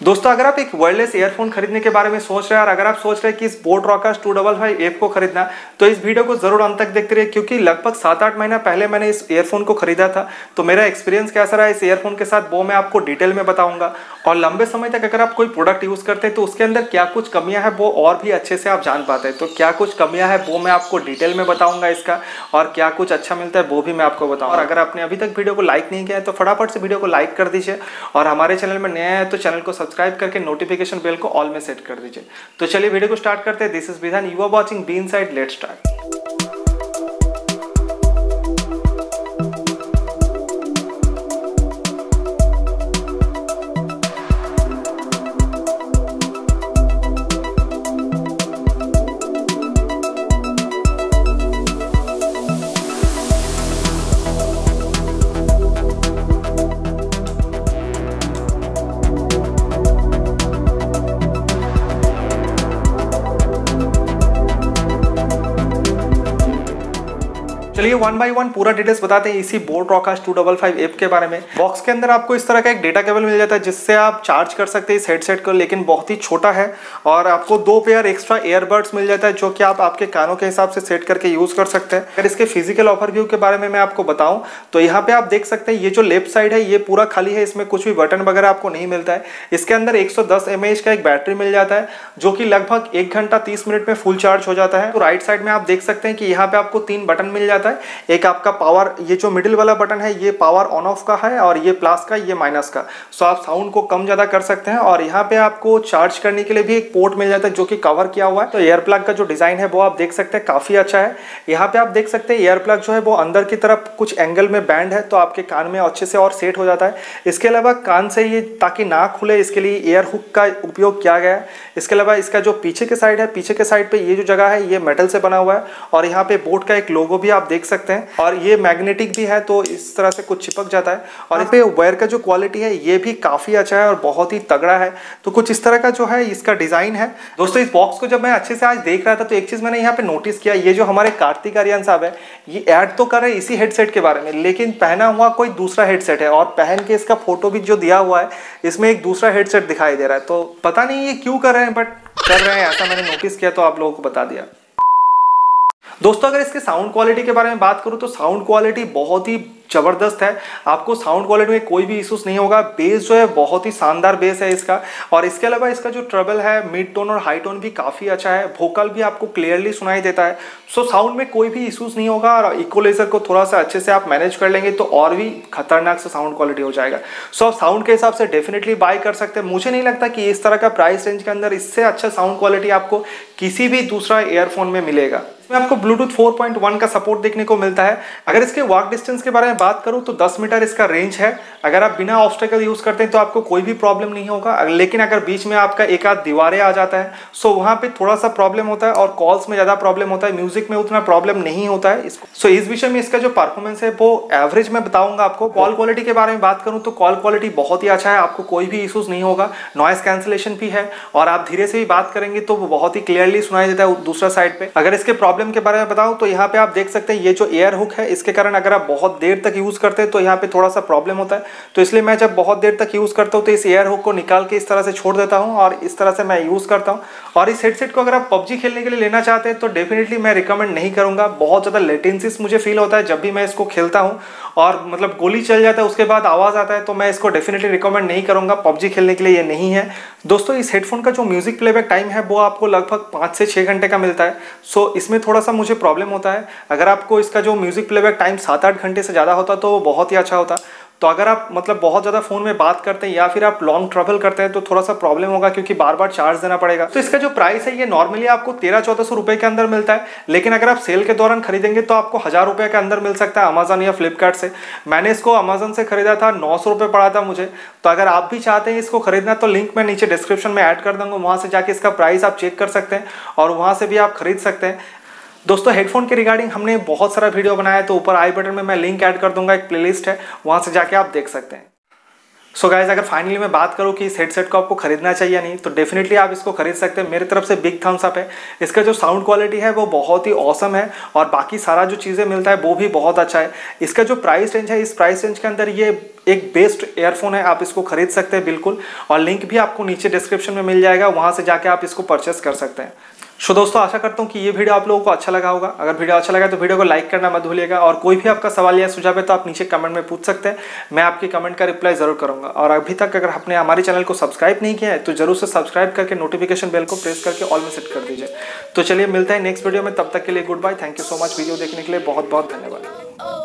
दोस्तों, अगर आप एक वायरलेस एयरफोन खरीदने के बारे में सोच रहे हैं और अगर आप सोच रहे हैं कि इस boat Rockers two double five app को खरीदना तो इस वीडियो को ज़रूर अंत तक देखते रहिए, क्योंकि लगभग सात आठ महीना पहले मैंने इस ईयरफोन को खरीदा था। तो मेरा एक्सपीरियंस कैसा रहा इस एयरफोन के साथ, वो मैं आपको डिटेल में बताऊँगा। और लंबे समय तक अगर आप कोई प्रोडक्ट यूज़ करते हैं तो उसके अंदर क्या कुछ कमियाँ हैं, वो और भी अच्छे से आप जान पाते हैं। तो क्या कुछ कमियाँ हैं, वो मैं आपको डिटेल में बताऊँगा इसका, और क्या कुछ अच्छा मिलता है, वो भी मैं आपको बताऊँगा। और अगर आपने अभी तक वीडियो को लाइक नहीं किया है तो फटाफट से वीडियो को लाइक कर दीजिए, और हमारे चैनल में नया है तो चैनल को सब्सक्राइब करके नोटिफिकेशन बेल को ऑल में सेट कर दीजिए। तो चलिए वीडियो को स्टार्ट करते हैं। This is Vidhan you are watching B side let start चलिए वन बाई वन पूरा डिटेल्स बताते हैं इसी boat Rockerz two double five app के बारे में। बॉक्स के अंदर आपको इस तरह का एक डेटा केबल मिल जाता है, जिससे आप चार्ज कर सकते हैं इस हेडसेट को, लेकिन बहुत ही छोटा है। और आपको दो पेयर एक्स्ट्रा एयरबड्स मिल जाता है, जो कि आप आपके कानों के हिसाब से सेट करके यूज़ कर सकते हैं। अगर इसके फ़िज़िकल ओवरव्यू के बारे में मैं आपको बताऊँ तो यहाँ पे आप देख सकते हैं, ये जो लेफ़्ट साइड है, ये पूरा खाली है, इसमें कुछ भी बटन वगैरह आपको नहीं मिलता है। इसके अंदर एक सौ का एक बैटरी मिल जाता है, जो कि लगभग एक घंटा तीस मिनट में फुल चार्ज हो जाता है। तो राइट साइड में आप देख सकते हैं कि यहाँ पे आपको तीन बटन मिल जाता है। एक आपका पावर ये जो मिडिल वाला बटन है, ये पावर ऑन ऑफ़ का है और ये प्लस का, ये माइनस का। सो आप साउंड को कम ज़्यादा कर सकते हैं और यहाँ पे आपको चार्ज करने के लिए भी एक पोर्ट मिल जाता है जो कि कवर किया हुआ है। तो एयर प्लग का जो डिज़ाइन है, वो आप देख सकते हैं, काफ़ी अच्छा है। यहाँ पे आप देख सकते हैं एयर प्लग जो है, वो अंदर की तरफ़ कुछ एंगल में बैंड है तो आपके कान में अच्छे से और सेट हो जाता है। इसके अलावा कान से ये, ताकि ना खुले, इसके लिए एयर हुक का उपयोग किया गया है। इसके अलावा इसका जो पीछे के साइड है, पीछे के साइड पे ये जो जगह है, ये मेटल से बना हुआ है। और यहाँ पे बोट का एक लोगो भी आप देख सकते हैं। और ये मैग्नेटिक भी है तो इस तरह से कुछ चिपक जाता है। और इस पे वायर का जो क्वालिटी है ये भी काफ़ी अच्छा है और बहुत ही तगड़ा है। तो कुछ इस तरह का जो है इसका डिज़ाइन है। दोस्तों इस बॉक्स को जब मैं अच्छे से आज देख रहा था तो एक चीज़ मैंने यहाँ पे नोटिस किया ये जो हमारे कार्तिक आर्यन साहब है ये ऐड तो कर रहे हैं इसी हेडसेट के बारे में लेकिन पहना हुआ कोई दूसरा हेडसेट है। और पहन के इसका फ़ोटो भी जो दिया हुआ है इसमें एक दूसरा हेडसेट दिखाई दे रहा है। तो पता नहीं ये क्यों कर रहे हैं बट कर रहे हैं ऐसा मैंने नोटिस किया तो आप लोगों को बता दिया। दोस्तों, अगर इसके साउंड क्वालिटी के बारे में बात करूँ तो साउंड क्वालिटी बहुत ही ज़बरदस्त है। आपको साउंड क्वालिटी में कोई भी इशूज़ नहीं होगा। बेस जो है, बहुत ही शानदार बेस है इसका। और इसके अलावा इसका जो ट्रबल है मिड टोन और हाई टोन भी काफ़ी अच्छा है। वोकल भी आपको क्लियरली सुनाई देता है। सो साउंड में कोई भी इशूज़ नहीं होगा और इक्वलाइजर को थोड़ा सा अच्छे से आप मैनेज कर लेंगे तो और भी खतरनाक से साउंड क्वालिटी हो जाएगा। सो आप साउंड के हिसाब से डेफिनेटली बाय कर सकते हैं। मुझे नहीं लगता कि इस तरह का प्राइस रेंज के अंदर इससे अच्छा साउंड क्वालिटी आपको किसी भी दूसरा ईयरफोन में मिलेगा। इसमें आपको ब्लूटूथ 4.1 का सपोर्ट देखने को मिलता है। अगर इसके वॉक डिस्टेंस के बारे में बात करूँ तो 10 मीटर इसका रेंज है। अगर आप बिना ऑब्स्टेकल यूज़ करते हैं तो आपको कोई भी प्रॉब्लम नहीं होगा। लेकिन अगर बीच में आपका एक आध दीवारें आ जाता है सो वहाँ पे थोड़ा सा प्रॉब्लम होता है और कॉल्स में ज़्यादा प्रॉब्लम होता है म्यूज़िक में उतना प्रॉब्लम नहीं होता है। इसको सो इस विषय में इसका जो परफॉर्मेंस है वो एवरेज में बताऊँगा आपको। कॉल क्वालिटी के बारे में बात करूँ तो कॉल क्वालिटी बहुत ही अच्छा है। आपको कोई भी इशूज नहीं होगा। नॉइस कैंसिलेशन भी है और आप धीरे से भी बात करेंगे तो बहुत ही क्लियरली सुनाई देता है दूसरा साइड पे। अगर इसके प्रॉब्लम के बारे में बताऊँ तो यहाँ पे आप देख सकते हैं ये जो एयर हुक है, इसके कारण अगर आप बहुत देर तक यूज़ करते हैं तो यहाँ पे थोड़ा सा प्रॉब्लम होता है। तो इसलिए मैं जब बहुत देर तक यूज़ करता हूँ तो इस एयर हुक को निकाल के इस तरह से छोड़ देता हूँ और इस तरह से मैं यूज़ करता हूँ। और इस हेडसेट को अगर आप पबजी खेलने के लिए लेना चाहते हैं तो डेफिनेटली मैं रिकमेंड नहीं करूँगा। बहुत ज़्यादा लेटेंसिस मुझे फील होता है जब भी मैं इसको खेलता हूँ और मतलब गोली चल जाता है, उसके बाद आवाज़ आता है तो मैं इसको डेफिनेटली रिकमेंड नहीं करूँगा। पबजी खेलने के लिए ये नहीं है। दोस्तों, इस हेडफोन का जो म्यूज़िक प्लेबैक टाइम है, वो आपको लगभग पाँच से छः घंटे का मिलता है। सो इसमें थोड़ा सा मुझे प्रॉब्लम होता है। अगर आपको इसका जो म्यूज़िक प्लेबैक टाइम सात आठ घंटे से ज़्यादा होता तो बहुत ही अच्छा होता। तो अगर आप मतलब बहुत ज़्यादा फ़ोन में बात करते हैं या फिर आप लॉन्ग ट्रेवल करते हैं तो थोड़ा सा प्रॉब्लम होगा क्योंकि बार बार चार्ज देना पड़ेगा। तो इसका जो प्राइस है, ये नॉर्मली आपको तेरह चौदह सौ रुपए के अंदर मिलता है। लेकिन अगर आप सेल के दौरान खरीदेंगे तो आपको हज़ार रुपये के अंदर मिल सकता है अमेजन या फ्लिपकार्ट से। मैंने इसको अमेजन से खरीदा था, नौ सौ रुपये पड़ा था मुझे। तो अगर आप भी चाहते हैं इसको खरीदना तो लिंक मैं नीचे डिस्क्रिप्शन में ऐड कर दूँगा। वहाँ से जाके इसका प्राइस आप चेक कर सकते हैं और वहाँ से भी आप खरीद सकते हैं। दोस्तों हेडफोन के रिगार्डिंग हमने बहुत सारा वीडियो बनाया तो ऊपर आई बटन में मैं लिंक ऐड कर दूँगा, एक प्लेलिस्ट है, वहाँ से जाके आप देख सकते हैं। सो so गाइज़ अगर फाइनली मैं बात करूँ कि इस हेडसेट को आपको खरीदना चाहिए या नहीं तो डेफिनेटली आप इसको खरीद सकते हैं। मेरी तरफ़ से बिग थम्स अप है। इसका जो साउंड क्वालिटी है, वो बहुत ही औसम है, और बाकी सारा जो चीज़ें मिलता है, वो भी बहुत अच्छा है। इसका जो प्राइस रेंज है, इस प्राइस रेंज के अंदर ये एक बेस्ट एयरफोन है, आप इसको खरीद सकते हैं, बिल्कुल। और लिंक भी आपको नीचे डिस्क्रिप्शन में मिल जाएगा, वहाँ से जाके आप इसको परचेस कर सकते हैं। सो दोस्तों, आशा करता हूँ कि ये वीडियो आप लोगों को अच्छा लगा होगा। अगर वीडियो अच्छा लगा तो वीडियो को लाइक करना मत भूलिएगा और कोई भी आपका सवाल या सुझाव है तो आप नीचे कमेंट में पूछ सकते हैं। मैं आपके कमेंट का रिप्लाई ज़रूर करूँगा। और अभी तक अगर आपने हमारे चैनल को सब्सक्राइब नहीं किया है तो ज़रूर से सब्सक्राइब करके नोटिफिकेशन बेल को प्रेस करके ऑल में सेट कर दीजिए। तो चलिए, मिलता है नेक्स्ट वीडियो में। तब तक के लिए good bye thank you so much video देखने के लिए बहुत बहुत धन्यवाद।